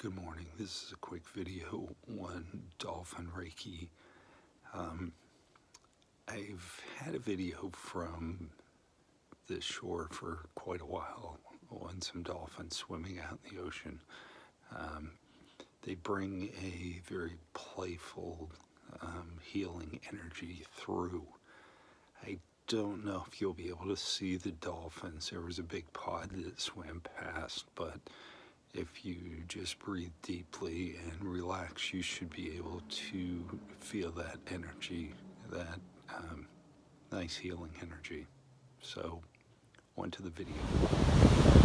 Good morning. This is a quick video on dolphin Reiki. Um, I've had a video from the shore for quite a while on some dolphins swimming out in the ocean. Um, they bring a very playful, um, healing energy through. I don't know if you'll be able to see the dolphins. There was a big pod that swam past, but if you just breathe deeply and relax, you should be able to feel that energy, that um, nice healing energy. So, on to the video.